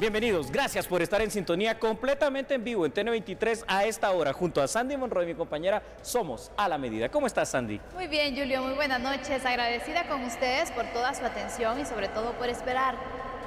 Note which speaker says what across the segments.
Speaker 1: Bienvenidos, gracias por estar en sintonía completamente en vivo en TN23 a esta hora junto a Sandy Monroy, mi compañera, somos a la medida. ¿Cómo estás, Sandy?
Speaker 2: Muy bien, Julio, muy buenas noches. Agradecida con ustedes por toda su atención y sobre todo por esperar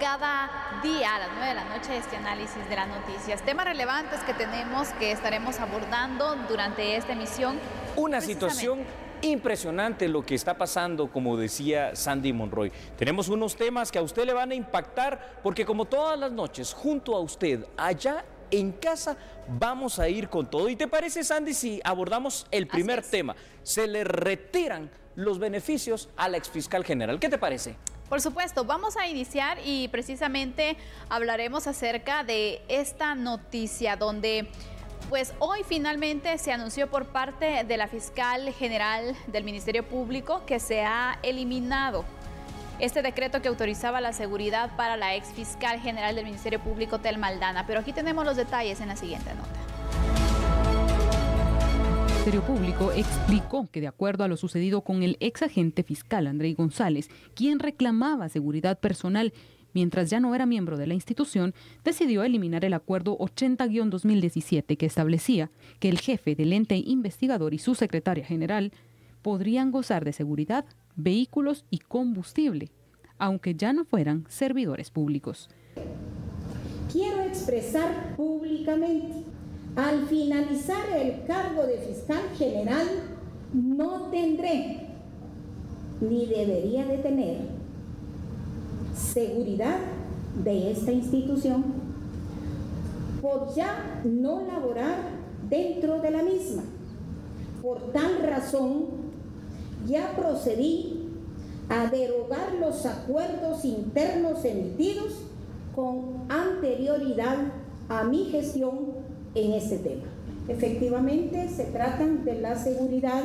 Speaker 2: cada día a las 9 de la noche este análisis de las noticias. Temas relevantes que tenemos que estaremos abordando durante esta emisión.
Speaker 1: Una situación impresionante lo que está pasando, como decía Sandy Monroy. Tenemos unos temas que a usted le van a impactar porque como todas las noches, junto a usted, allá en casa, vamos a ir con todo. ¿Y te parece, Sandy, si abordamos el primer tema? Se le retiran los beneficios a la exfiscal general. ¿Qué te parece?
Speaker 2: Por supuesto, vamos a iniciar y precisamente hablaremos acerca de esta noticia donde pues hoy finalmente se anunció por parte de la fiscal general del Ministerio Público que se ha eliminado este decreto que autorizaba la seguridad para la ex fiscal general del Ministerio Público, Tel Maldana. Pero aquí tenemos los detalles en la siguiente nota.
Speaker 3: El Ministerio Público explicó que de acuerdo a lo sucedido con el ex agente fiscal André González, quien reclamaba seguridad personal mientras ya no era miembro de la institución, decidió eliminar el acuerdo 80-2017 que establecía que el jefe del ente investigador y su secretaria general podrían gozar de seguridad, vehículos y combustible, aunque ya no fueran servidores públicos.
Speaker 4: Quiero expresar públicamente, al finalizar el cargo de fiscal general, no tendré ni debería de tener seguridad de esta institución por ya no laborar dentro de la misma. Por tal razón, ya procedí a derogar los acuerdos internos emitidos con anterioridad a mi gestión en este tema. Efectivamente, se tratan de la seguridad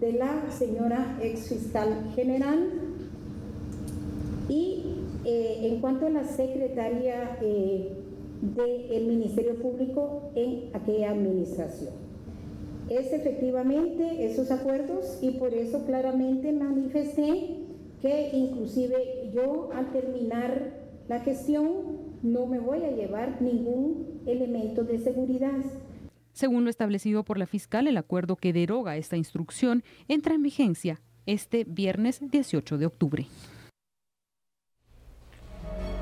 Speaker 4: de la señora ex fiscal general y eh, en cuanto a la secretaria eh, del Ministerio Público en aquella administración. Es efectivamente esos acuerdos y por eso claramente manifesté que inclusive yo al terminar la gestión no me voy a llevar ningún elemento de seguridad.
Speaker 3: Según lo establecido por la fiscal, el acuerdo que deroga esta instrucción entra en vigencia este viernes 18 de octubre.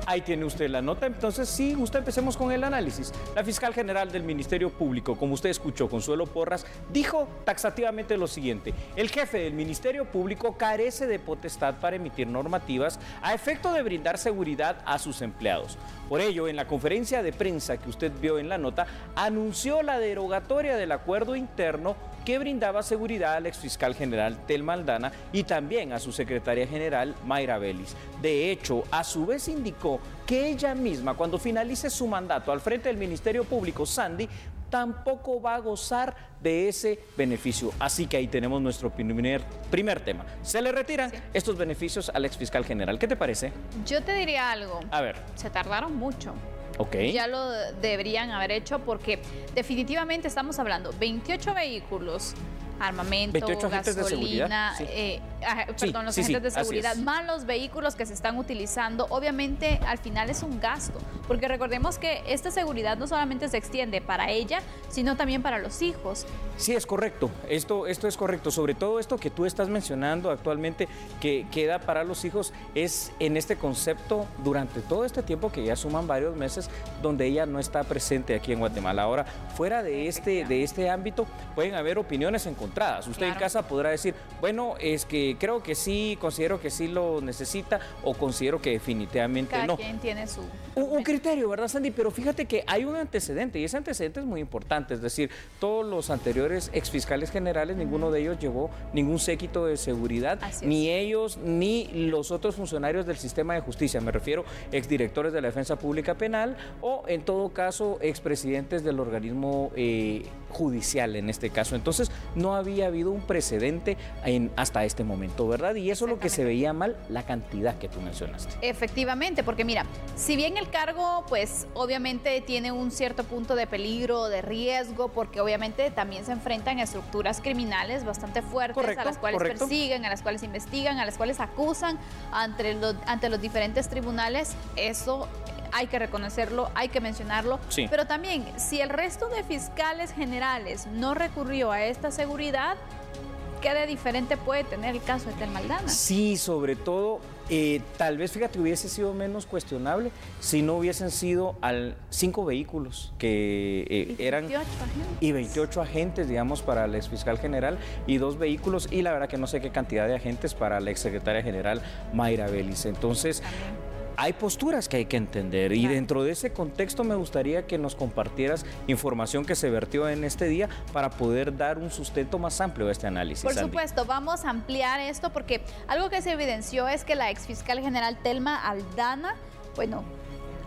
Speaker 1: Ahí tiene usted la nota. Entonces, sí, usted empecemos con el análisis. La fiscal general del Ministerio Público, como usted escuchó, Consuelo Porras, dijo taxativamente lo siguiente. El jefe del Ministerio Público carece de potestad para emitir normativas a efecto de brindar seguridad a sus empleados. Por ello, en la conferencia de prensa que usted vio en la nota, anunció la derogatoria del acuerdo interno que brindaba seguridad al exfiscal general Tel Maldana y también a su secretaria general Mayra Vélez. De hecho, a su vez indicó que ella misma, cuando finalice su mandato al frente del Ministerio Público, Sandy, tampoco va a gozar de ese beneficio. Así que ahí tenemos nuestro primer, primer tema. Se le retiran estos beneficios al exfiscal general. ¿Qué te parece?
Speaker 2: Yo te diría algo.
Speaker 1: A ver.
Speaker 2: Se tardaron mucho.
Speaker 1: Okay.
Speaker 2: Ya lo deberían haber hecho porque definitivamente estamos hablando 28 vehículos armamento, gasolina, eh, perdón, los agentes de seguridad, más los vehículos que se están utilizando, obviamente al final es un gasto, porque recordemos que esta seguridad no solamente se extiende para ella, sino también para los hijos.
Speaker 1: Sí, es correcto, esto, esto es correcto, sobre todo esto que tú estás mencionando actualmente, que queda para los hijos, es en este concepto durante todo este tiempo que ya suman varios meses, donde ella no está presente aquí en Guatemala. Ahora, fuera de este, de este ámbito, pueden haber opiniones en Usted en casa podrá decir, bueno, es que creo que sí, considero que sí lo necesita o considero que definitivamente
Speaker 2: Cada
Speaker 1: no.
Speaker 2: quien tiene su...
Speaker 1: Un, criterio, ¿verdad, Sandy? Pero fíjate que hay un antecedente y ese antecedente es muy importante. Es decir, todos los anteriores exfiscales generales, ninguno de ellos llevó ningún séquito de seguridad, ni ellos ni los otros funcionarios del sistema de justicia. Me refiero exdirectores de la Defensa Pública Penal o, en todo caso, expresidentes del organismo eh, judicial en este caso. Entonces, no había habido un precedente en, hasta este momento, ¿verdad? Y eso es lo que se veía mal, la cantidad que tú mencionaste.
Speaker 2: Efectivamente, porque mira, si bien el cargo, pues obviamente tiene un cierto punto de peligro, de riesgo, porque obviamente también se enfrentan a estructuras criminales bastante fuertes, a las cuales persiguen, a las cuales investigan, a las cuales acusan ante los, ante los diferentes tribunales, eso hay que reconocerlo, hay que mencionarlo,
Speaker 1: Sí.
Speaker 2: pero también si el resto de fiscales generales no recurrió a esta seguridad, ¿qué de diferente puede tener el caso de Tel Maldana?
Speaker 1: Sí, sobre todo, eh, tal vez, fíjate, hubiese sido menos cuestionable si no hubiesen sido al cinco vehículos que eh,
Speaker 2: Y
Speaker 1: eran
Speaker 2: 28 agentes.
Speaker 1: y 28 agentes, digamos, para el exfiscal general y dos vehículos y la verdad que no sé qué cantidad de agentes para la exsecretaria general Mayra Vélez. Entonces,
Speaker 2: También.
Speaker 1: Hay posturas que hay que entender y dentro de ese contexto me gustaría que nos compartieras información que se vertió en este día para poder dar un sustento más amplio a este análisis.
Speaker 2: Por supuesto, vamos a ampliar esto porque algo que se evidenció es que la exfiscal general Telma Aldana, bueno,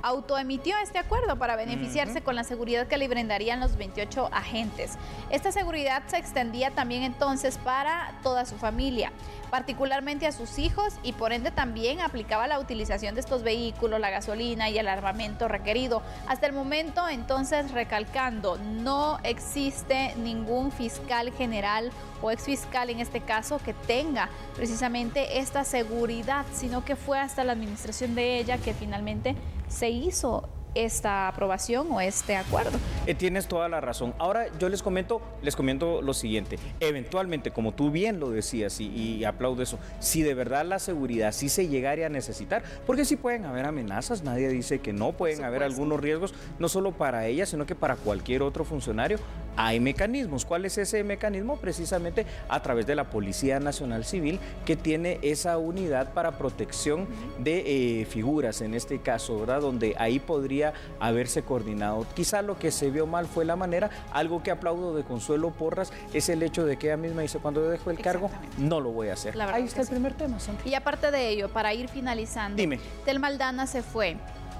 Speaker 2: autoemitió este acuerdo para beneficiarse con la seguridad que le brindarían los 28 agentes. Esta seguridad se extendía también entonces para toda su familia, particularmente a sus hijos y por ende también aplicaba la utilización de estos vehículos, la gasolina y el armamento requerido. Hasta el momento entonces recalcando, no existe ningún fiscal general o exfiscal en este caso que tenga precisamente esta seguridad, sino que fue hasta la administración de ella que finalmente se hizo esta aprobación o este acuerdo.
Speaker 1: Eh, tienes toda la razón. Ahora yo les comento, les comento lo siguiente. Eventualmente, como tú bien lo decías y, y aplaudo eso, si de verdad la seguridad sí se llegara a necesitar, porque sí pueden haber amenazas, nadie dice que no, pueden haber algunos riesgos, no solo para ella, sino que para cualquier otro funcionario. Hay mecanismos. ¿Cuál es ese mecanismo? Precisamente a través de la Policía Nacional Civil, que tiene esa unidad para protección de eh, figuras, en este caso, ¿verdad? Donde ahí podría haberse coordinado. Quizá lo que se vio mal fue la manera, algo que aplaudo de Consuelo Porras es el hecho de que ella misma dice, cuando yo dejo el cargo, no lo voy a hacer.
Speaker 2: La verdad
Speaker 1: Ahí
Speaker 2: que
Speaker 1: está el
Speaker 2: sí.
Speaker 1: primer tema, Santi.
Speaker 2: Y aparte de ello, para ir finalizando,
Speaker 1: Dime.
Speaker 2: Tel Maldana se fue,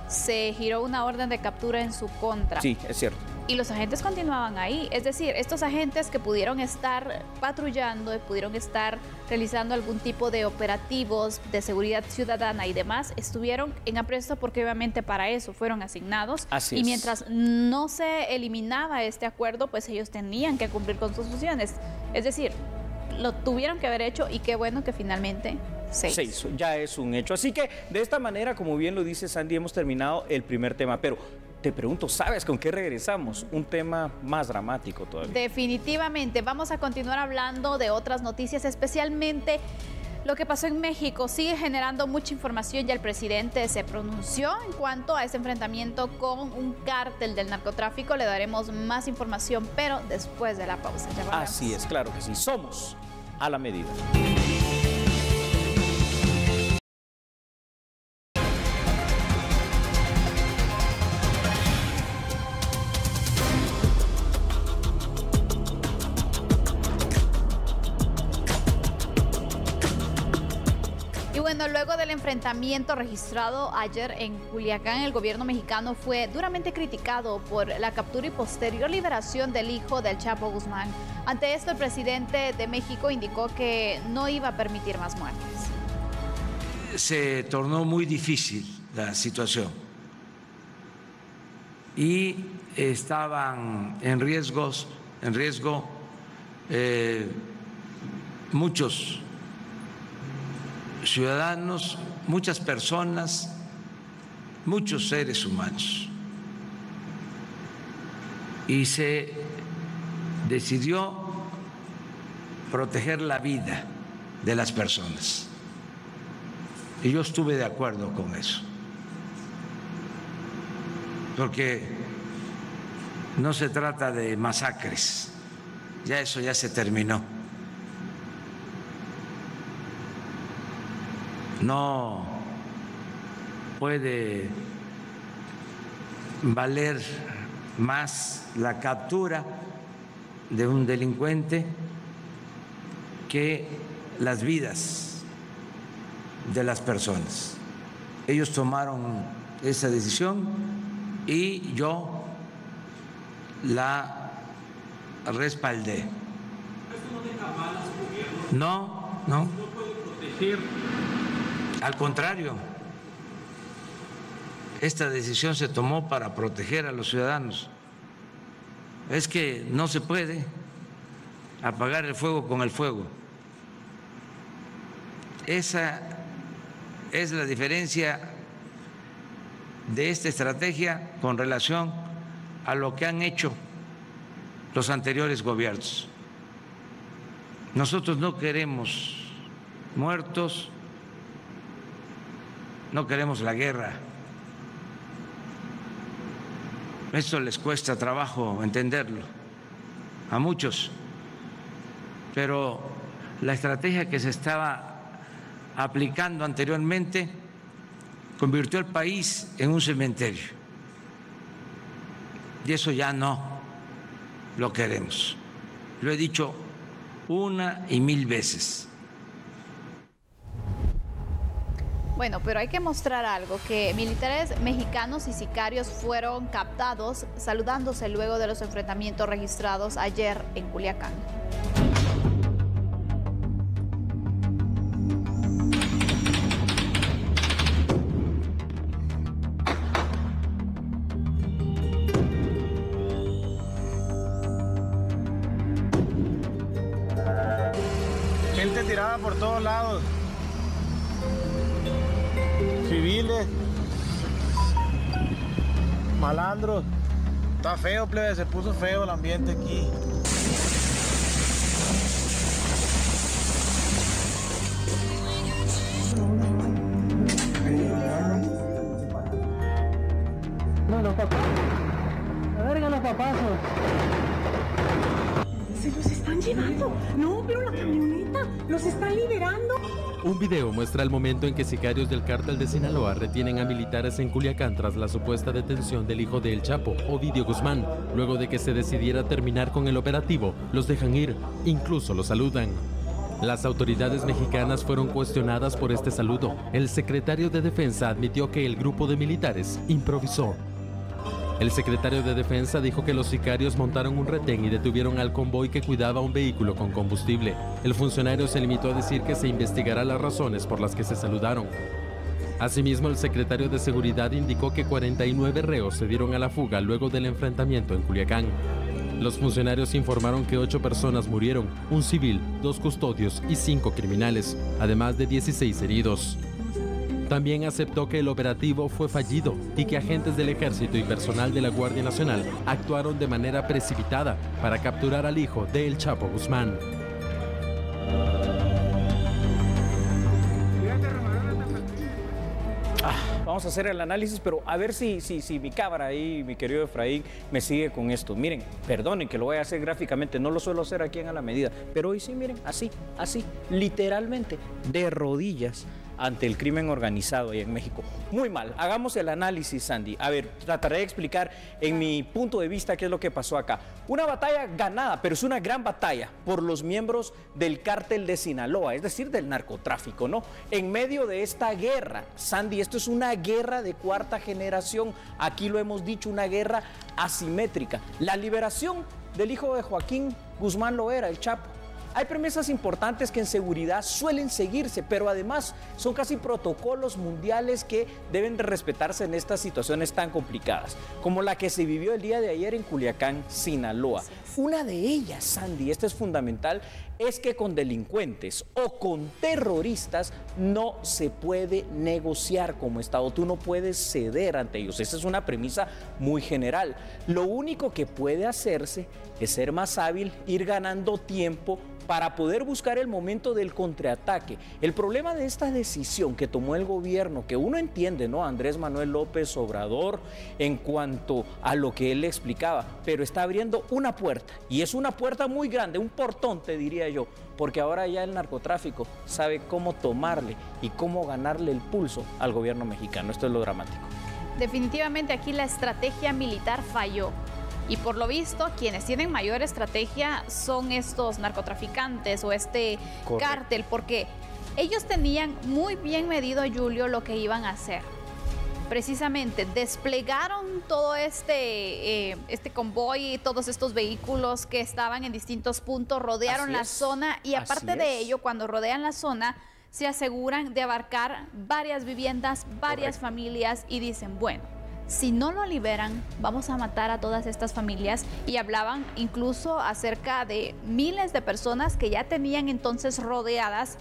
Speaker 2: se giró una orden de captura en su contra.
Speaker 1: Sí, es cierto.
Speaker 2: Y los agentes continuaban ahí. Es decir, estos agentes que pudieron estar patrullando, y pudieron estar realizando algún tipo de operativos de seguridad ciudadana y demás, estuvieron en apresto porque obviamente para eso fueron asignados.
Speaker 1: Así
Speaker 2: y
Speaker 1: es.
Speaker 2: mientras no se eliminaba este acuerdo, pues ellos tenían que cumplir con sus funciones. Es decir, lo tuvieron que haber hecho y qué bueno que finalmente se
Speaker 1: Se
Speaker 2: hizo.
Speaker 1: hizo, ya es un hecho. Así que de esta manera, como bien lo dice Sandy, hemos terminado el primer tema. Pero te pregunto, ¿sabes con qué regresamos? Un tema más dramático todavía.
Speaker 2: Definitivamente, vamos a continuar hablando de otras noticias, especialmente lo que pasó en México. Sigue generando mucha información, ya el presidente se pronunció en cuanto a este enfrentamiento con un cártel del narcotráfico. Le daremos más información, pero después de la pausa. Ya.
Speaker 1: Así es, claro que sí. Somos a la medida.
Speaker 2: Enfrentamiento registrado ayer en Culiacán, el gobierno mexicano fue duramente criticado por la captura y posterior liberación del hijo del Chapo Guzmán. Ante esto, el presidente de México indicó que no iba a permitir más muertes.
Speaker 5: se tornó muy difícil la situación y estaban en riesgos, en riesgo eh, muchos ciudadanos, muchas personas, muchos seres humanos. Y se decidió proteger la vida de las personas. Y yo estuve de acuerdo con eso. Porque no se trata de masacres, ya eso ya se terminó. No puede valer más la captura de un delincuente que las vidas de las personas. Ellos tomaron esa decisión y yo la respaldé. No, no. Al contrario, esta decisión se tomó para proteger a los ciudadanos. Es que no se puede apagar el fuego con el fuego. Esa es la diferencia de esta estrategia con relación a lo que han hecho los anteriores gobiernos. Nosotros no queremos muertos, no queremos la guerra. Esto les cuesta trabajo entenderlo a muchos, pero la estrategia que se estaba aplicando anteriormente convirtió el país en un cementerio. Y eso ya no lo queremos. Lo he dicho una y mil veces.
Speaker 2: Bueno, pero hay que mostrar algo, que militares mexicanos y sicarios fueron captados saludándose luego de los enfrentamientos registrados ayer en Culiacán.
Speaker 6: por todos lados. Civiles, malandros. Está feo, plebe, se puso feo el ambiente aquí. No, los papás. La verga los papazos.
Speaker 7: Se los están llevando. No, pero la camioneta. Los están liberando.
Speaker 8: Un video muestra el momento en que sicarios del cártel de Sinaloa retienen a militares en Culiacán tras la supuesta detención del hijo de El Chapo, Ovidio Guzmán. Luego de que se decidiera terminar con el operativo, los dejan ir, incluso los saludan. Las autoridades mexicanas fueron cuestionadas por este saludo. El secretario de Defensa admitió que el grupo de militares improvisó el secretario de Defensa dijo que los sicarios montaron un retén y detuvieron al convoy que cuidaba un vehículo con combustible. El funcionario se limitó a decir que se investigará las razones por las que se saludaron. Asimismo, el secretario de Seguridad indicó que 49 reos se dieron a la fuga luego del enfrentamiento en Culiacán. Los funcionarios informaron que ocho personas murieron, un civil, dos custodios y cinco criminales, además de 16 heridos. También aceptó que el operativo fue fallido y que agentes del ejército y personal de la Guardia Nacional actuaron de manera precipitada para capturar al hijo de El Chapo Guzmán.
Speaker 1: Ah, vamos a hacer el análisis, pero a ver si, si, si mi cámara ahí, mi querido Efraín, me sigue con esto. Miren, perdonen que lo voy a hacer gráficamente, no lo suelo hacer aquí en A la Medida, pero hoy sí, miren, así, así, literalmente, de rodillas ante el crimen organizado ahí en México. Muy mal. Hagamos el análisis, Sandy. A ver, trataré de explicar en mi punto de vista qué es lo que pasó acá. Una batalla ganada, pero es una gran batalla por los miembros del cártel de Sinaloa, es decir, del narcotráfico, ¿no? En medio de esta guerra, Sandy, esto es una guerra de cuarta generación. Aquí lo hemos dicho, una guerra asimétrica. La liberación del hijo de Joaquín Guzmán lo era, el Chapo hay promesas importantes que en seguridad suelen seguirse, pero además son casi protocolos mundiales que deben de respetarse en estas situaciones tan complicadas, como la que se vivió el día de ayer en Culiacán, Sinaloa. Una de ellas, Sandy, esta es fundamental, es que con delincuentes o con terroristas no se puede negociar como Estado. Tú no puedes ceder ante ellos. Esa es una premisa muy general. Lo único que puede hacerse es ser más hábil, ir ganando tiempo para poder buscar el momento del contraataque. El problema de esta decisión que tomó el gobierno, que uno entiende, ¿no? Andrés Manuel López Obrador, en cuanto a lo que él explicaba, pero está abriendo una puerta, y es una puerta muy grande, un portón, te diría yo, porque ahora ya el narcotráfico sabe cómo tomarle y cómo ganarle el pulso al gobierno mexicano. Esto es lo dramático.
Speaker 2: Definitivamente aquí la estrategia militar falló. Y por lo visto, quienes tienen mayor estrategia son estos narcotraficantes o este cártel, porque ellos tenían muy bien medido, Julio, lo que iban a hacer. Precisamente desplegaron todo este, eh, este convoy, todos estos vehículos que estaban en distintos puntos, rodearon la zona y aparte de ello, cuando rodean la zona, se aseguran de abarcar varias viviendas, varias familias y dicen, bueno, si no lo liberan, vamos a matar a todas estas familias. Y hablaban incluso acerca de miles de personas que ya tenían entonces rodeadas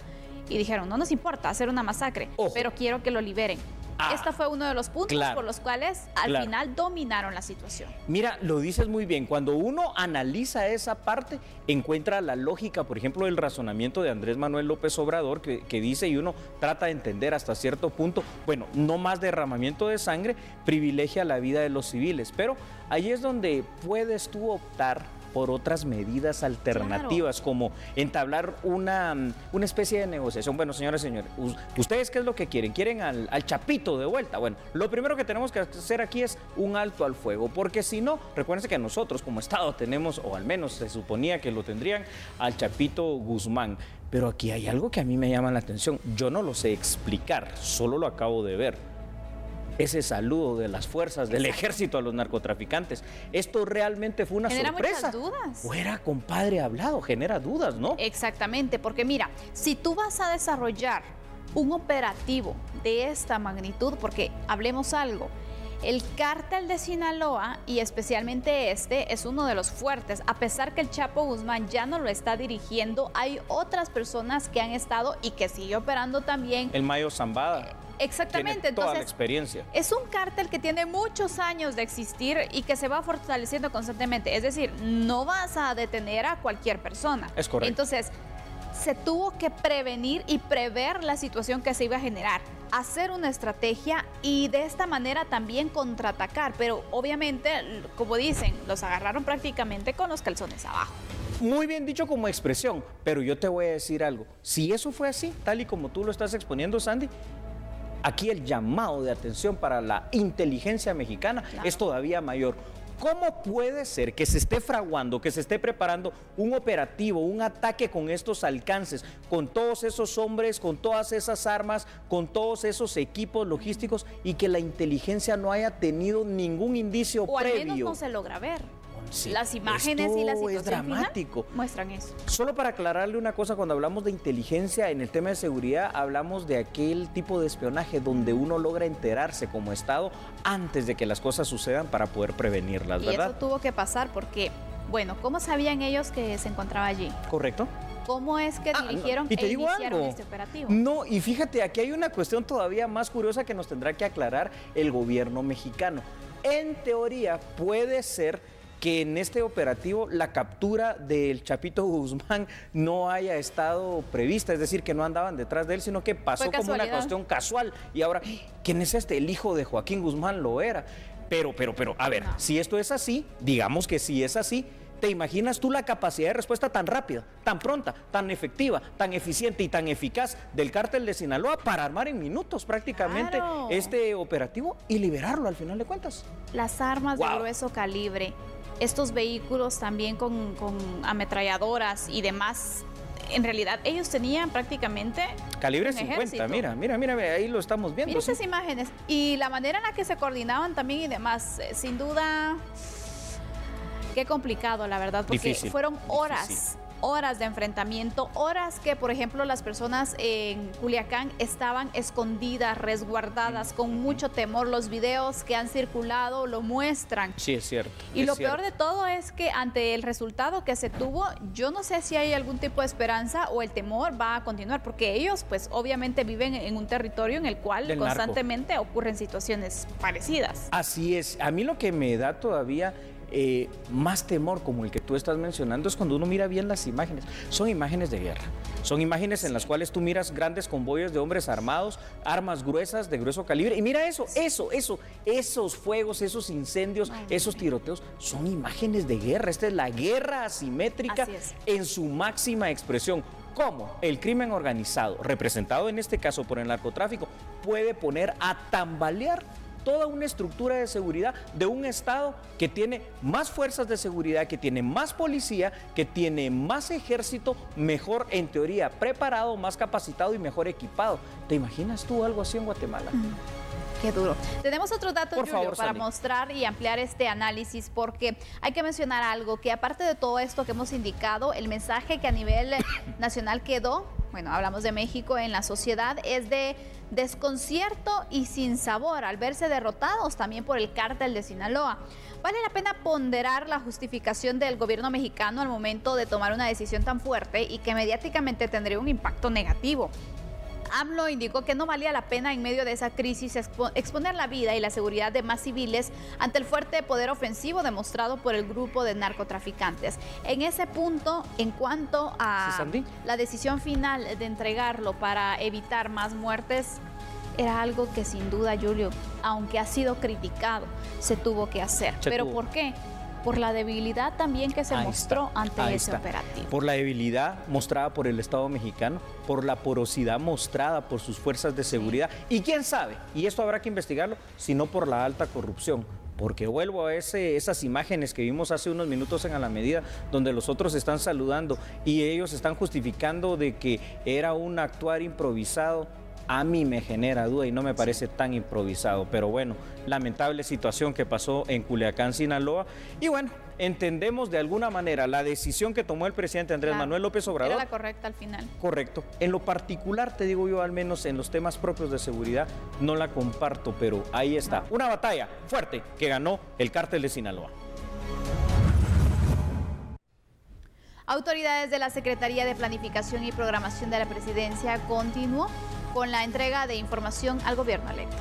Speaker 2: y dijeron, no nos importa hacer una masacre, pero quiero que lo liberen.
Speaker 1: Ah,
Speaker 2: este fue uno de los puntos
Speaker 1: claro,
Speaker 2: por los cuales al
Speaker 1: claro.
Speaker 2: final dominaron la situación.
Speaker 1: Mira, lo dices muy bien. Cuando uno analiza esa parte, encuentra la lógica, por ejemplo, del razonamiento de Andrés Manuel López Obrador, que, que dice y uno trata de entender hasta cierto punto, bueno, no más derramamiento de sangre, privilegia la vida de los civiles. Pero ahí es donde puedes tú optar por otras medidas alternativas, como entablar una, mm, una especie de negociación. Bueno, señores, us- ¿ustedes qué es lo que quieren? ¿Quieren al, al chapito de vuelta? Bueno, lo primero que tenemos que hacer aquí es un alto al fuego, porque si no, recuérdense que nosotros como Estado tenemos, o al menos se suponía que lo tendrían, al chapito Guzmán. Pero aquí hay algo que a mí me llama la atención. Yo no lo sé explicar, solo lo acabo de ver ese saludo de las fuerzas del ejército a los narcotraficantes. ¿Esto realmente fue una
Speaker 2: Genera
Speaker 1: sorpresa?
Speaker 2: muchas dudas.
Speaker 1: ¿O era compadre hablado? Genera dudas, ¿no?
Speaker 2: Exactamente, porque mira, si tú vas a desarrollar un operativo de esta magnitud, porque hablemos algo, el cártel de Sinaloa y especialmente este es uno de los fuertes. A pesar que el Chapo Guzmán ya no lo está dirigiendo, hay otras personas que han estado y que sigue operando también.
Speaker 1: El Mayo Zambada.
Speaker 2: Exactamente,
Speaker 1: Tiene toda la experiencia.
Speaker 2: es un cártel que tiene muchos años de existir y que se va fortaleciendo constantemente. Es decir, no vas a detener a cualquier persona.
Speaker 1: Es correcto.
Speaker 2: Entonces, se tuvo que prevenir y prever la situación que se iba a generar, hacer una estrategia y de esta manera también contraatacar. Pero obviamente, como dicen, los agarraron prácticamente con los calzones abajo.
Speaker 1: Muy bien dicho como expresión, pero yo te voy a decir algo. Si eso fue así, tal y como tú lo estás exponiendo, Sandy, aquí el llamado de atención para la inteligencia mexicana
Speaker 2: Claro.
Speaker 1: es todavía mayor. ¿Cómo puede ser que se esté fraguando, que se esté preparando un operativo, un ataque con estos alcances, con todos esos hombres, con todas esas armas, con todos esos equipos logísticos y que la inteligencia no haya tenido ningún indicio
Speaker 2: O al
Speaker 1: previo?
Speaker 2: menos no se logra ver.
Speaker 1: Sí,
Speaker 2: Las imágenes y la
Speaker 1: esto es
Speaker 2: situación final
Speaker 1: dramático.
Speaker 2: muestran eso.
Speaker 1: Solo para aclararle una cosa, cuando hablamos de inteligencia en el tema de seguridad, hablamos de aquel tipo de espionaje donde uno logra enterarse como Estado antes de que las cosas sucedan para poder prevenirlas,
Speaker 2: Y eso
Speaker 1: ¿verdad?
Speaker 2: tuvo que pasar porque, bueno, ¿cómo sabían ellos que se encontraba allí?
Speaker 1: ¿Correcto?
Speaker 2: ¿Cómo es que
Speaker 1: Ah, no,
Speaker 2: dirigieron
Speaker 1: y te
Speaker 2: e
Speaker 1: digo
Speaker 2: iniciaron
Speaker 1: algo.
Speaker 2: este operativo?
Speaker 1: No, y fíjate, aquí hay una cuestión todavía más curiosa que nos tendrá que aclarar el gobierno mexicano. En teoría, puede ser que en este operativo la captura del Chapito Guzmán no haya estado prevista, es decir, que no andaban detrás de él, sino que pasó como una cuestión casual. Y ahora, ¿quién es este? El hijo de Joaquín Guzmán lo era. Pero, pero, pero, a ver,
Speaker 2: No.
Speaker 1: si esto es así, digamos que si es así, ¿te imaginas tú la capacidad de respuesta tan rápida, tan pronta, tan efectiva, tan eficiente y tan eficaz del cártel de Sinaloa para armar en minutos prácticamente
Speaker 2: Claro.
Speaker 1: este operativo y liberarlo al final de cuentas?
Speaker 2: Las armas de grueso calibre, estos vehículos también con, con ametralladoras y demás. En realidad, ellos tenían prácticamente
Speaker 1: Calibre
Speaker 2: un
Speaker 1: 50,
Speaker 2: ejército.
Speaker 1: mira, mira, mira, ahí lo estamos viendo.
Speaker 2: Mira
Speaker 1: sí.
Speaker 2: estas imágenes y la manera en la que se coordinaban también y demás, eh, sin duda, qué complicado la verdad, porque
Speaker 1: Difícil,
Speaker 2: fueron horas,
Speaker 1: difícil.
Speaker 2: Horas de enfrentamiento, horas que, por ejemplo, las personas en Culiacán estaban escondidas, resguardadas, con mucho temor. Los videos que han circulado lo muestran.
Speaker 1: Sí, es cierto.
Speaker 2: Y
Speaker 1: es
Speaker 2: lo
Speaker 1: cierto.
Speaker 2: peor de todo es que ante el resultado que se tuvo, yo no sé si hay algún tipo de esperanza o el temor va a continuar, porque ellos pues obviamente viven en un territorio en el cual
Speaker 1: Del narco.
Speaker 2: constantemente ocurren situaciones parecidas.
Speaker 1: Así es. A mí lo que me da todavía eh, más temor, como el que tú estás mencionando, es cuando uno mira bien las imágenes. Son imágenes de guerra. Son imágenes en las cuales tú miras grandes convoyes de hombres armados, armas gruesas de grueso calibre. Y mira eso, eso, eso, esos fuegos, esos incendios, esos tiroteos, son imágenes de guerra. Esta es la guerra asimétrica
Speaker 2: es.
Speaker 1: en su máxima expresión. ¿Cómo el crimen organizado, representado en este caso por el narcotráfico, puede poner a tambalear toda una estructura de seguridad de un Estado que tiene más fuerzas de seguridad, que tiene más policía, que tiene más ejército, mejor en teoría preparado, más capacitado y mejor equipado? ¿Te imaginas tú algo así en Guatemala?
Speaker 2: Qué duro. Tenemos otros datos,
Speaker 1: Por
Speaker 2: Julio,
Speaker 1: favor,
Speaker 2: para
Speaker 1: Sandy.
Speaker 2: mostrar y ampliar este análisis, porque hay que mencionar algo, que aparte de todo esto que hemos indicado, el mensaje que a nivel nacional quedó, bueno, hablamos de México en la sociedad, es de desconcierto y sin sabor al verse derrotados también por el cártel de Sinaloa. Vale la pena ponderar la justificación del gobierno mexicano al momento de tomar una decisión tan fuerte y que mediáticamente tendría un impacto negativo AMLO indicó que no valía la pena en medio de esa crisis exponer la vida y la seguridad de más civiles ante el fuerte poder ofensivo demostrado por el grupo de narcotraficantes. En ese punto, en cuanto a la decisión final de entregarlo para evitar más muertes, era algo que sin duda, Julio, aunque ha sido criticado, se tuvo que hacer. ¿Pero por qué? Por la debilidad también que se mostró ante ese operativo.
Speaker 1: Por la debilidad mostrada por el Estado mexicano, por la porosidad mostrada por sus fuerzas de seguridad y quién sabe, y esto habrá que investigarlo, sino por la alta corrupción. Porque vuelvo a ese, esas imágenes que vimos hace unos minutos en A la Medida, donde los otros están saludando y ellos están justificando de que era un actuar improvisado a mí me genera duda y no me parece tan improvisado. Pero bueno, lamentable situación que pasó en Culiacán, Sinaloa. Y bueno, entendemos de alguna manera la decisión que tomó el presidente Andrés Manuel López Obrador.
Speaker 2: Era la correcta al final.
Speaker 1: Correcto. En lo particular, te digo yo, al menos en los temas propios de seguridad, no la comparto, pero ahí está. Una batalla fuerte que ganó el cártel de Sinaloa.
Speaker 2: Autoridades de la Secretaría de Planificación y Programación de la Presidencia continuó con la entrega de información al gobierno electo.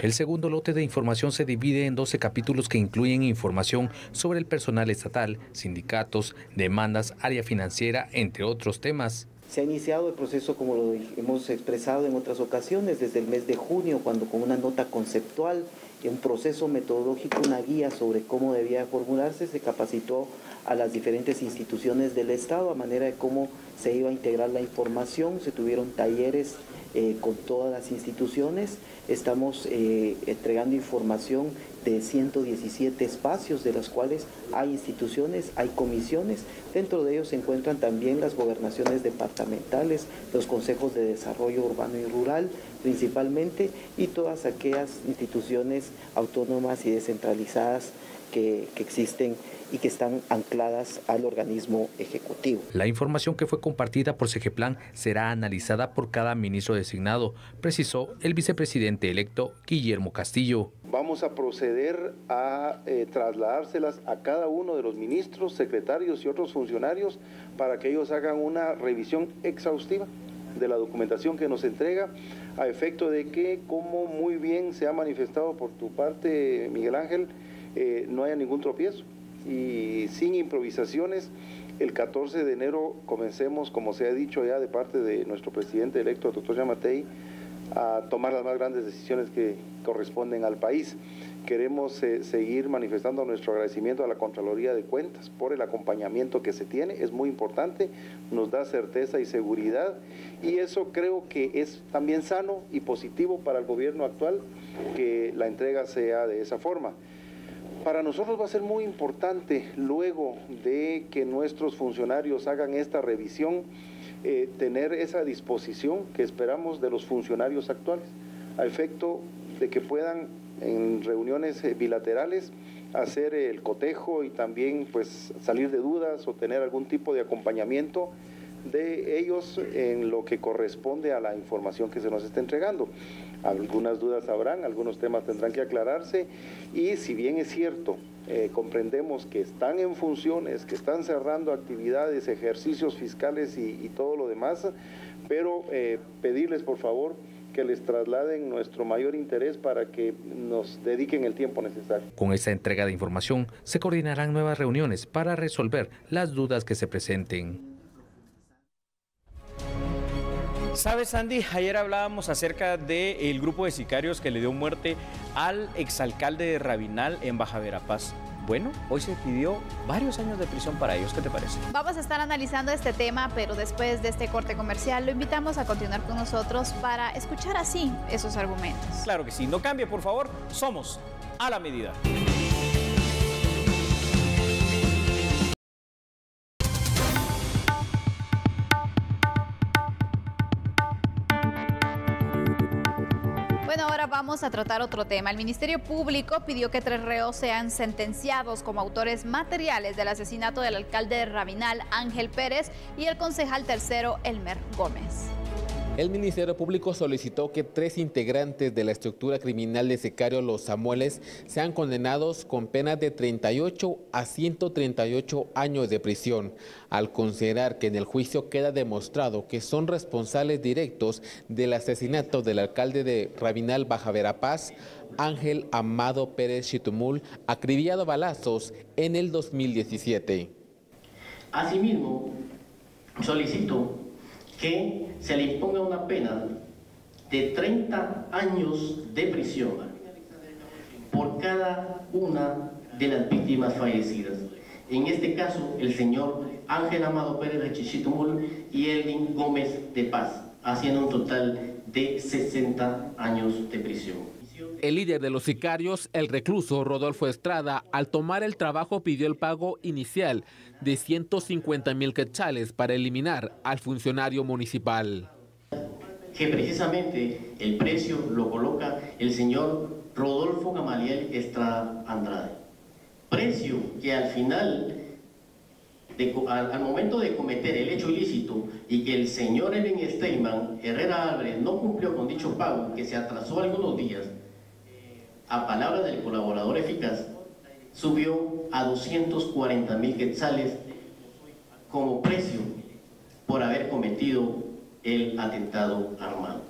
Speaker 9: El segundo lote de información se divide en 12 capítulos que incluyen información sobre el personal estatal, sindicatos, demandas, área financiera, entre otros temas.
Speaker 10: Se ha iniciado el proceso, como lo hemos expresado en otras ocasiones, desde el mes de junio, cuando con una nota conceptual, un proceso metodológico, una guía sobre cómo debía formularse, se capacitó a las diferentes instituciones del Estado a manera de cómo se iba a integrar la información, se tuvieron talleres eh, con todas las instituciones, estamos eh, entregando información de 117 espacios, de los cuales hay instituciones, hay comisiones, dentro de ellos se encuentran también las gobernaciones departamentales, los consejos de desarrollo urbano y rural principalmente, y todas aquellas instituciones autónomas y descentralizadas que, que existen y que están ancladas al organismo ejecutivo.
Speaker 9: La información que fue compartida por Segeplan será analizada por cada ministro designado, precisó el vicepresidente electo Guillermo Castillo.
Speaker 11: Vamos a proceder a eh, trasladárselas a cada uno de los ministros, secretarios y otros funcionarios para que ellos hagan una revisión exhaustiva de la documentación que nos entrega a efecto de que, como muy bien se ha manifestado por tu parte, Miguel Ángel, eh, no haya ningún tropiezo y sin improvisaciones. El 14 de enero comencemos, como se ha dicho ya de parte de nuestro presidente electo, doctor Yamatei, a tomar las más grandes decisiones que corresponden al país. Queremos eh, seguir manifestando nuestro agradecimiento a la Contraloría de Cuentas por el acompañamiento que se tiene, es muy importante, nos da certeza y seguridad y eso creo que es también sano y positivo para el gobierno actual que la entrega sea de esa forma. Para nosotros va a ser muy importante, luego de que nuestros funcionarios hagan esta revisión, eh, tener esa disposición que esperamos de los funcionarios actuales, a efecto de que puedan en reuniones eh, bilaterales hacer el cotejo y también pues salir de dudas o tener algún tipo de acompañamiento de ellos en lo que corresponde a la información que se nos está entregando. Algunas dudas habrán, algunos temas tendrán que aclararse y si bien es cierto, eh, comprendemos que están en funciones, que están cerrando actividades, ejercicios fiscales y, todo lo demás, pero eh, pedirles por favor que les trasladen nuestro mayor interés para que nos dediquen el tiempo necesario.
Speaker 9: Con esta entrega de información se coordinarán nuevas reuniones para resolver las dudas que se presenten.
Speaker 1: ¿Sabes, Andy? Ayer hablábamos acerca del grupo de sicarios que le dio muerte al exalcalde de Rabinal en Baja Verapaz. Bueno, hoy se pidió varios años de prisión para ellos. ¿Qué te parece?
Speaker 2: Vamos a estar analizando este tema, pero después de este corte comercial lo invitamos a continuar con nosotros para escuchar así esos argumentos.
Speaker 1: Claro que sí. No cambie, por favor. Somos a la medida.
Speaker 2: Vamos a tratar otro tema. El Ministerio Público pidió que tres reos sean sentenciados como autores materiales del asesinato del alcalde de Rabinal, Ángel Pérez, y el concejal tercero, Elmer Gómez.
Speaker 12: El Ministerio Público solicitó que tres integrantes de la estructura criminal de Sicario Los Samueles sean condenados con penas de 38 a 138 años de prisión, al considerar que en el juicio queda demostrado que son responsables directos del asesinato del alcalde de Rabinal Baja Verapaz, Ángel Amado Pérez Chitumul, acribillado a balazos en el 2017.
Speaker 13: Asimismo, solicito que se le imponga una pena de 30 años de prisión por cada una de las víctimas fallecidas. En este caso, el señor Ángel Amado Pérez de Chichitumul y Elvin Gómez de Paz, haciendo un total de 60 años de prisión.
Speaker 12: El líder de los sicarios, el recluso Rodolfo Estrada, al tomar el trabajo pidió el pago inicial de 150 mil quetzales para eliminar al funcionario municipal.
Speaker 13: Que precisamente el precio lo coloca el señor Rodolfo Gamaliel Estrada Andrade. Precio que al final, al, momento de cometer el hecho ilícito y que el señor Evan Steinman Herrera Álvarez no cumplió con dicho pago, que se atrasó algunos días, a palabras del colaborador eficaz, subió a 240 mil quetzales como precio por haber cometido el atentado armado.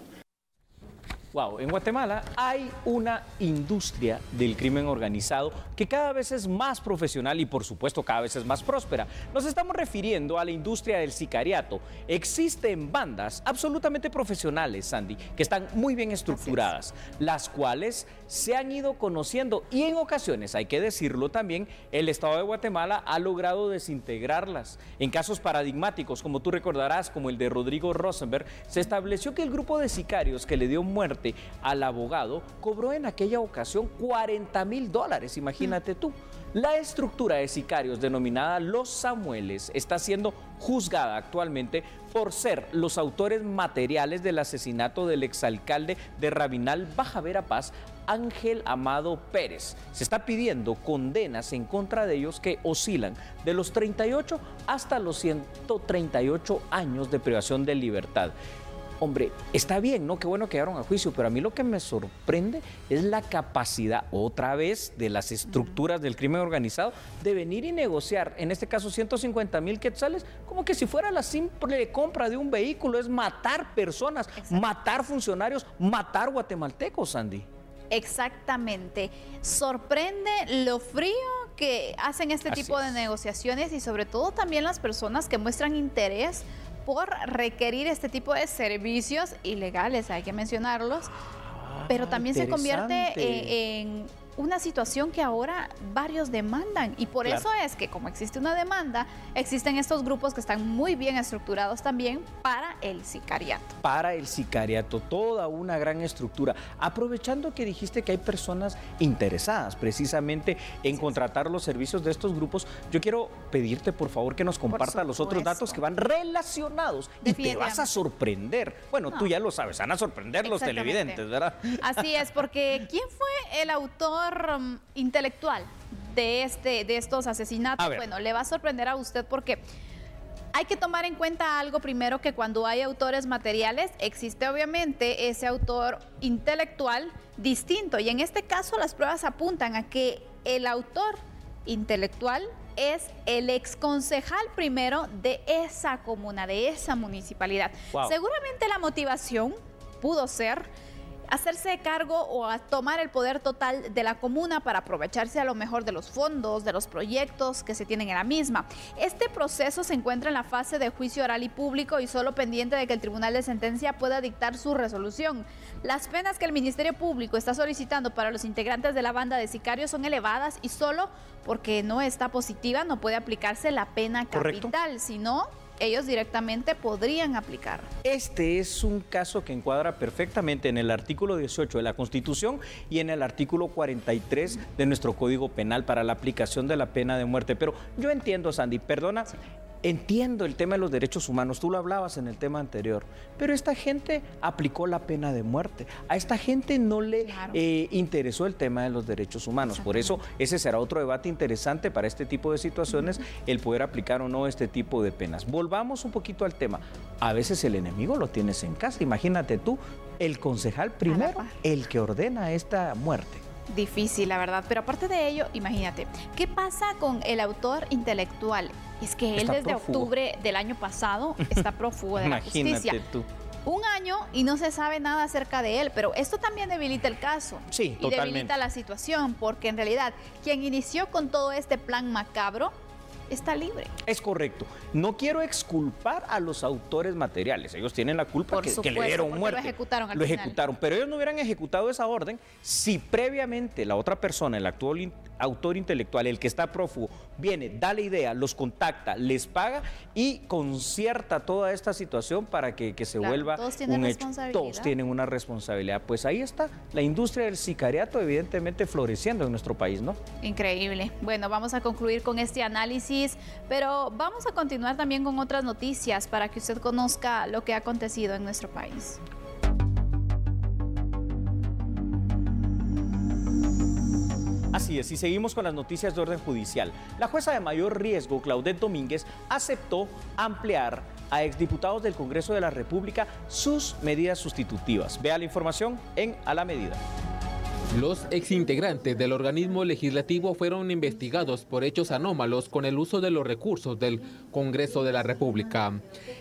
Speaker 1: Wow, en Guatemala hay una industria del crimen organizado que cada vez es más profesional y por supuesto cada vez es más próspera. Nos estamos refiriendo a la industria del sicariato. Existen bandas absolutamente profesionales, Sandy, que están muy bien estructuradas, las cuales se han ido conociendo y en ocasiones, hay que decirlo también, el Estado de Guatemala ha logrado desintegrarlas. En casos paradigmáticos, como tú recordarás, como el de Rodrigo Rosenberg, se estableció que el grupo de sicarios que le dio muerte al abogado, cobró en aquella ocasión 40 mil dólares, imagínate tú. La estructura de sicarios denominada Los Samueles está siendo juzgada actualmente por ser los autores materiales del asesinato del exalcalde de Rabinal Baja Verapaz, Ángel Amado Pérez. Se está pidiendo condenas en contra de ellos que oscilan de los 38 hasta los 138 años de privación de libertad hombre, está bien, ¿no? Qué bueno que quedaron a juicio, pero a mí lo que me sorprende es la capacidad, otra vez, de las estructuras del crimen organizado de venir y negociar, en este caso 150 mil quetzales, como que si fuera la simple compra de un vehículo, es matar personas, matar funcionarios, matar guatemaltecos, Sandy.
Speaker 2: Exactamente. Sorprende lo frío que hacen este tipo de negociaciones y sobre todo también las personas que muestran interés por requerir este tipo de servicios ilegales, hay que mencionarlos, pero ah, también se convierte en una situación que ahora varios demandan y por eso es que como existe una demanda, existen estos grupos que están muy bien estructurados también para el sicariato.
Speaker 1: Para el sicariato, toda una gran estructura. Aprovechando que dijiste que hay personas interesadas precisamente en contratar los servicios de estos grupos, yo quiero pedirte por favor que nos comparta los otros datos que van relacionados y te vas a sorprender. Bueno, tú ya lo sabes, van a sorprender los televidentes, ¿verdad?
Speaker 2: Así es, porque ¿quién fue el autor Um, intelectual de, este, de estos asesinatos, bueno, le va a sorprender a usted porque hay que tomar en cuenta algo primero que cuando hay autores materiales existe obviamente ese autor intelectual distinto. Y en este caso las pruebas apuntan a que el autor intelectual es el exconcejal primero de esa comuna, de esa municipalidad. Seguramente la motivación pudo ser hacerse cargo o a tomar el poder total de la comuna para aprovecharse a lo mejor de los fondos, de los proyectos que se tienen en la misma. Este proceso se encuentra en la fase de juicio oral y público y solo pendiente de que el Tribunal de Sentencia pueda dictar su resolución. Las penas que el Ministerio Público está solicitando para los integrantes de la banda de sicarios son elevadas y solo porque no está positiva no puede aplicarse la pena capital, sino ellos directamente podrían aplicar.
Speaker 1: Este es un caso que encuadra perfectamente en el artículo 18 de la Constitución y en el artículo 43 de nuestro Código Penal para la aplicación de la pena de muerte. Pero yo entiendo, Sandy, perdona, Entiendo el tema de los derechos humanos, tú lo hablabas en el tema anterior, pero esta gente aplicó la pena de muerte. A esta gente no le eh, interesó el tema de los derechos humanos. Por eso ese será otro debate interesante para este tipo de situaciones, el poder aplicar o no este tipo de penas. Volvamos un poquito al tema. A veces el enemigo lo tienes en casa. Imagínate tú, el concejal primero, el que ordena esta muerte
Speaker 2: difícil, la verdad. Pero aparte de ello, imagínate, ¿qué pasa con el autor intelectual? Es que él desde octubre del año pasado está prófugo de la justicia. Tú. Un año y no se sabe nada acerca de él, pero esto también debilita el caso.
Speaker 1: Sí,
Speaker 2: y debilita la situación, porque en realidad quien inició con todo este plan macabro está libre.
Speaker 1: Es correcto. No quiero exculpar a los autores materiales. Ellos tienen la culpa que, le dieron muerte.
Speaker 2: Lo ejecutaron al
Speaker 1: Lo ejecutaron. Pero ellos no hubieran ejecutado esa orden si previamente la otra persona, el actual autor intelectual, el que está prófugo, viene, da la idea, los contacta, les paga y concierta toda esta situación para que, se vuelva un hecho. Todos tienen una responsabilidad. Pues ahí está la industria del sicariato evidentemente floreciendo en nuestro país, ¿no?
Speaker 2: Increíble. Bueno, vamos a concluir con este análisis, pero vamos a continuar también con otras noticias para que usted conozca lo que ha acontecido en nuestro país.
Speaker 1: Así es, y seguimos con las noticias de orden judicial. La jueza de mayor riesgo, Claudette Domínguez, aceptó ampliar a exdiputados del Congreso de la República sus medidas sustitutivas. Vea la información en A la Medida.
Speaker 12: Los exintegrantes del organismo legislativo fueron investigados por hechos anómalos con el uso de los recursos del Congreso de la República.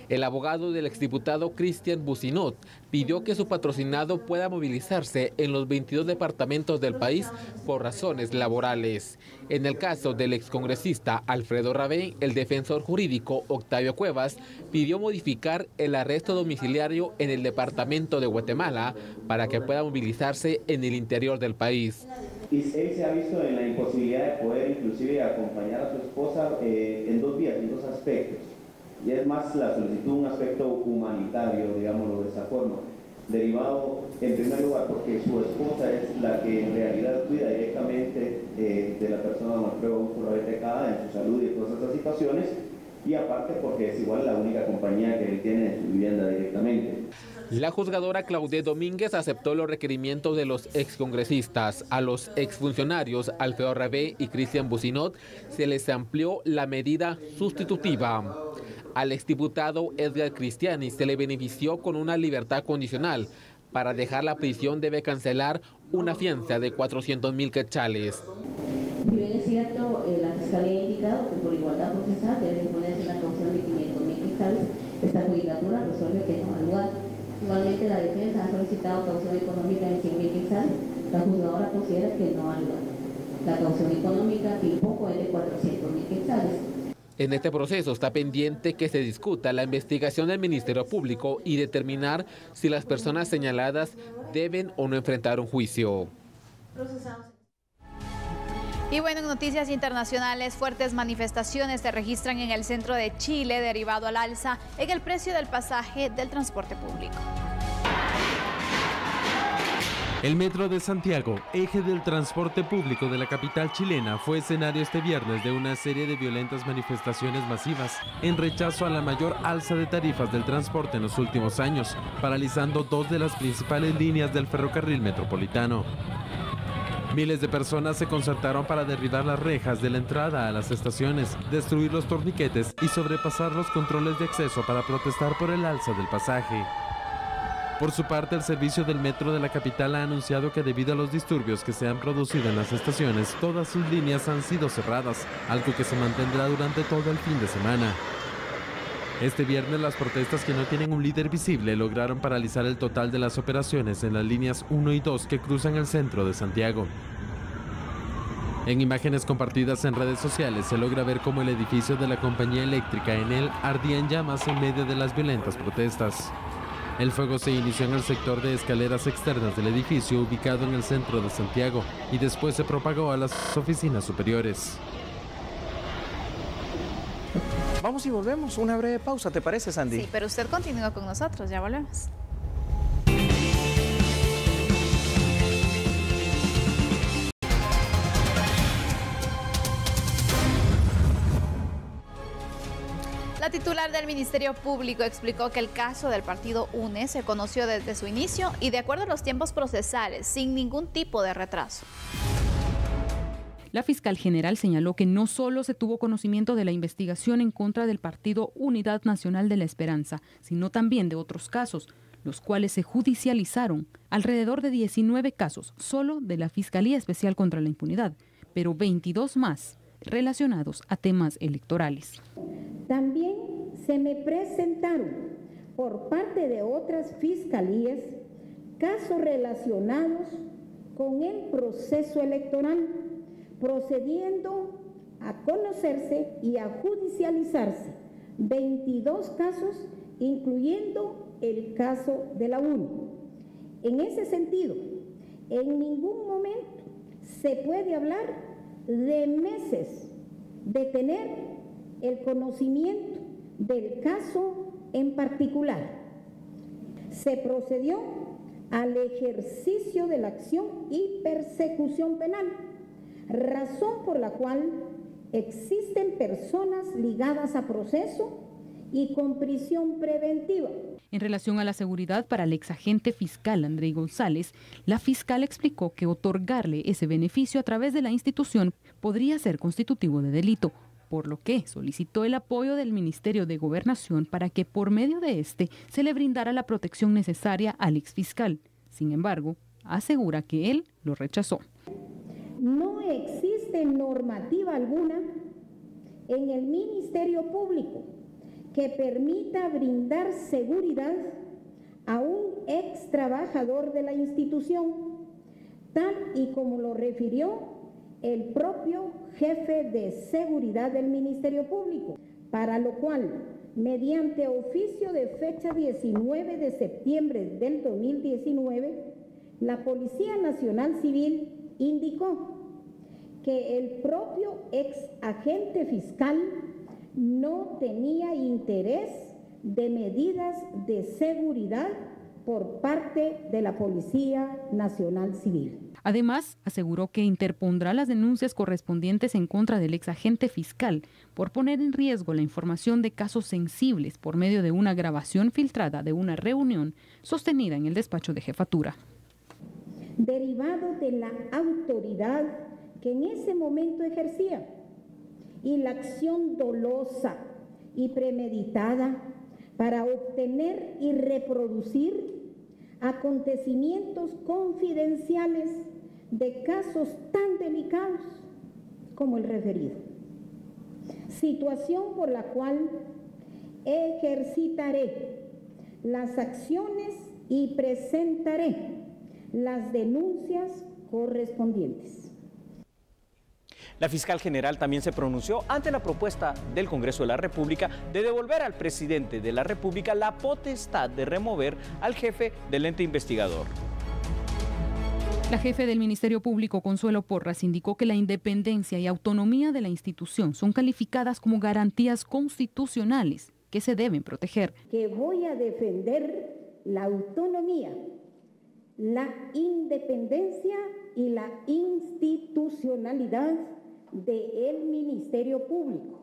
Speaker 12: El abogado del exdiputado Cristian Bucinot pidió que su patrocinado pueda movilizarse en los 22 departamentos del país por razones laborales. En el caso del excongresista Alfredo Rabé, el defensor jurídico Octavio Cuevas pidió modificar el arresto domiciliario en el departamento de Guatemala para que pueda movilizarse en el interior del país.
Speaker 14: Y él se ha visto en la imposibilidad de poder inclusive acompañar a su esposa eh, en dos vías, en dos aspectos y es más la solicitud un aspecto humanitario, digámoslo de esa forma, derivado en primer lugar porque su esposa es la que en realidad cuida directamente eh, de la persona con prueba en su salud y todas estas situaciones, y aparte porque es igual la única compañía que él tiene en su vivienda directamente.
Speaker 12: La juzgadora Claudette Domínguez aceptó los requerimientos de los excongresistas. A los exfuncionarios Alfredo Rabé y Cristian Bucinot se les amplió la medida sustitutiva. Al exdiputado Edgar Cristiani se le benefició con una libertad condicional. Para dejar la prisión debe cancelar una fianza de 400 mil quetzales.
Speaker 15: Si bien es cierto, eh, la Fiscalía ha indicado que por igualdad procesal debe imponerse una caución de 500 mil esta judicatura resuelve que no al lugar. Igualmente la defensa ha solicitado caución económica de 100 mil quetzales, la juzgadora considera que no lugar. La caución económica que poco es de 400 mil quetzales.
Speaker 12: En este proceso está pendiente que se discuta la investigación del Ministerio Público y determinar si las personas señaladas deben o no enfrentar un juicio.
Speaker 2: Y bueno, en noticias internacionales, fuertes manifestaciones se registran en el centro de Chile derivado al alza en el precio del pasaje del transporte público.
Speaker 8: El Metro de Santiago, eje del transporte público de la capital chilena, fue escenario este viernes de una serie de violentas manifestaciones masivas en rechazo a la mayor alza de tarifas del transporte en los últimos años, paralizando dos de las principales líneas del ferrocarril metropolitano. Miles de personas se concertaron para derribar las rejas de la entrada a las estaciones, destruir los torniquetes y sobrepasar los controles de acceso para protestar por el alza del pasaje. Por su parte, el servicio del metro de la capital ha anunciado que debido a los disturbios que se han producido en las estaciones, todas sus líneas han sido cerradas, algo que se mantendrá durante todo el fin de semana. Este viernes las protestas que no tienen un líder visible lograron paralizar el total de las operaciones en las líneas 1 y 2 que cruzan el centro de Santiago. En imágenes compartidas en redes sociales se logra ver cómo el edificio de la compañía eléctrica en él ardía en llamas en medio de las violentas protestas. El fuego se inició en el sector de escaleras externas del edificio ubicado en el centro de Santiago y después se propagó a las oficinas superiores.
Speaker 1: Vamos y volvemos. Una breve pausa, ¿te parece, Sandy?
Speaker 2: Sí, pero usted continúa con nosotros, ya volvemos. La titular del Ministerio Público explicó que el caso del partido UNE se conoció desde su inicio y de acuerdo a los tiempos procesales, sin ningún tipo de retraso.
Speaker 3: La fiscal general señaló que no solo se tuvo conocimiento de la investigación en contra del partido Unidad Nacional de la Esperanza, sino también de otros casos, los cuales se judicializaron, alrededor de 19 casos solo de la Fiscalía Especial contra la Impunidad, pero 22 más relacionados a temas electorales.
Speaker 4: También se me presentaron por parte de otras fiscalías casos relacionados con el proceso electoral, procediendo a conocerse y a judicializarse 22 casos, incluyendo el caso de la UNI. En ese sentido, en ningún momento se puede hablar de meses de tener el conocimiento del caso en particular. Se procedió al ejercicio de la acción y persecución penal, razón por la cual existen personas ligadas a proceso y con prisión preventiva.
Speaker 3: En relación a la seguridad para el exagente fiscal André González, la fiscal explicó que otorgarle ese beneficio a través de la institución podría ser constitutivo de delito, por lo que solicitó el apoyo del Ministerio de Gobernación para que por medio de este se le brindara la protección necesaria al exfiscal. Sin embargo, asegura que él lo rechazó.
Speaker 4: Existe normativa alguna en el Ministerio Público que permita brindar seguridad a un ex trabajador de la institución, tal y como lo refirió el propio jefe de seguridad del Ministerio Público, para lo cual, mediante oficio de fecha 19 de septiembre del 2019, la Policía Nacional Civil indicó que el propio ex agente fiscal no tenía interés de medidas de seguridad por parte de la Policía Nacional Civil.
Speaker 3: Además, aseguró que interpondrá las denuncias correspondientes en contra del ex agente fiscal por poner en riesgo la información de casos sensibles por medio de una grabación filtrada de una reunión sostenida en el despacho de jefatura.
Speaker 4: Derivado de la autoridad que en ese momento ejercía y la acción dolosa y premeditada para obtener y reproducir acontecimientos confidenciales de casos tan delicados como el referido. Situación por la cual ejercitaré las acciones y presentaré las denuncias correspondientes.
Speaker 1: La fiscal general también se pronunció ante la propuesta del Congreso de la República de devolver al presidente de la República la potestad de remover al jefe del ente investigador.
Speaker 3: La jefe del Ministerio Público, Consuelo Porras, indicó que la independencia y autonomía de la institución son calificadas como garantías constitucionales que se deben proteger.
Speaker 4: Que voy a defender la autonomía, la independencia y la institucionalidad del Ministerio Público,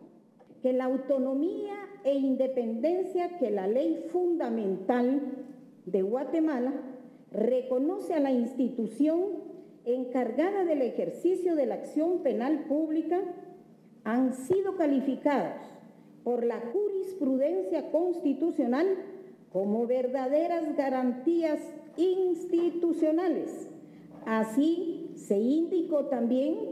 Speaker 4: que la autonomía e independencia que la ley fundamental de Guatemala reconoce a la institución encargada del ejercicio de la acción penal pública han sido calificados por la jurisprudencia constitucional como verdaderas garantías institucionales. Así se indicó también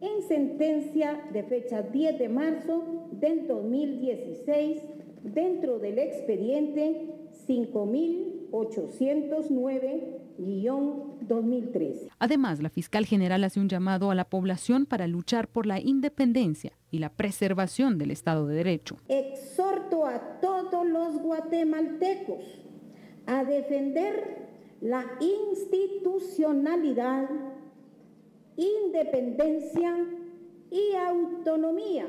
Speaker 4: en sentencia de fecha 10 de marzo del 2016 dentro del expediente 5809-2013.
Speaker 3: Además, la fiscal general hace un llamado a la población para luchar por la independencia y la preservación del Estado de Derecho.
Speaker 4: Exhorto a todos los guatemaltecos a defender la institucionalidad independencia y autonomía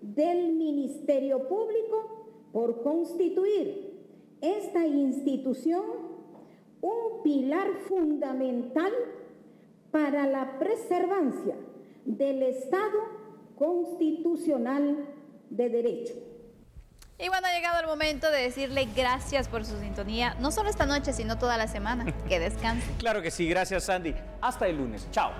Speaker 4: del Ministerio Público por constituir esta institución un pilar fundamental para la preservancia del Estado constitucional de derecho.
Speaker 2: Y bueno, ha llegado el momento de decirle gracias por su sintonía, no solo esta noche, sino toda la semana. Que descanse.
Speaker 1: Claro que sí, gracias Sandy. Hasta el lunes. Chao.